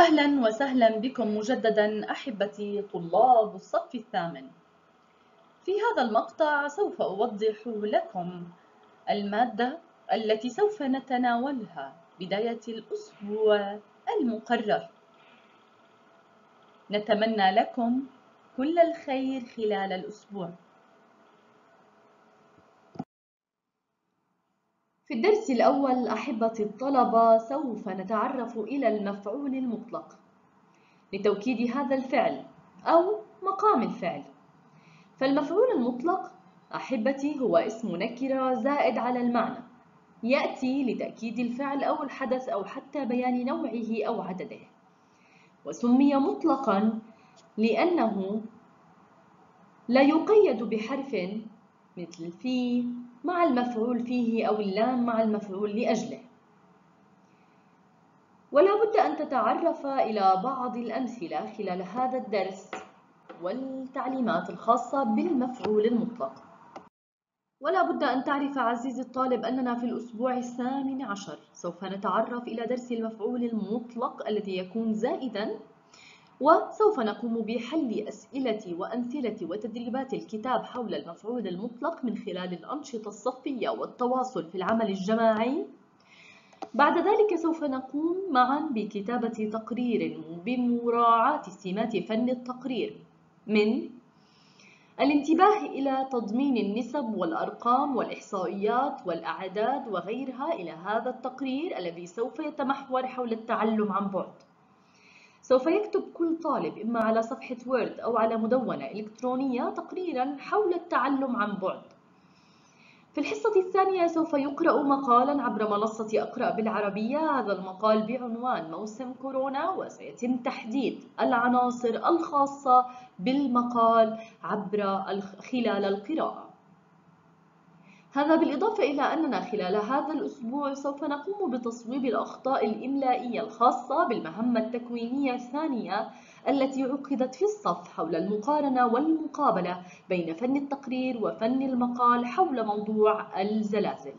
أهلا وسهلا بكم مجددا أحبتي طلاب الصف الثامن. في هذا المقطع سوف أوضح لكم المادة التي سوف نتناولها بداية الأسبوع المقرر. نتمنى لكم كل الخير خلال الأسبوع. في الدرس الأول أحبتي الطلبة سوف نتعرف إلى المفعول المطلق لتوكيد هذا الفعل أو مقام الفعل. فالمفعول المطلق أحبتي هو اسم نكرة زائد على المعنى. يأتي لتأكيد الفعل أو الحدث أو حتى بيان نوعه أو عدده. وسمي مطلقا لأنه لا يقيد بحرف مثل في مع المفعول فيه أو اللام مع المفعول لأجله. ولا بد أن تتعرف إلى بعض الأمثلة خلال هذا الدرس والتعليمات الخاصة بالمفعول المطلق. ولا بد أن تعرف عزيزي الطالب أننا في الأسبوع الثامن عشر سوف نتعرف إلى درس المفعول المطلق الذي يكون زائداً وسوف نقوم بحل أسئلة وأمثلة وتدريبات الكتاب حول المفعول المطلق من خلال الأنشطة الصفية والتواصل في العمل الجماعي. بعد ذلك سوف نقوم معا بكتابة تقرير بمراعاة سمات فن التقرير من الانتباه إلى تضمين النسب والأرقام والإحصائيات والأعداد وغيرها إلى هذا التقرير الذي سوف يتمحور حول التعلم عن بعد. سوف يكتب كل طالب إما على صفحة وورد أو على مدونة إلكترونية تقريرا حول التعلم عن بعد. في الحصة الثانية سوف يقرأ مقالا عبر منصة أقرأ بالعربية. هذا المقال بعنوان موسم كورونا وسيتم تحديد العناصر الخاصة بالمقال عبر خلال القراءة. هذا بالإضافة إلى أننا خلال هذا الأسبوع سوف نقوم بتصويب الأخطاء الإملائية الخاصة بالمهمة التكوينية الثانية التي عقدت في الصف حول المقارنة والمقابلة بين فن التقرير وفن المقال حول موضوع الزلازل.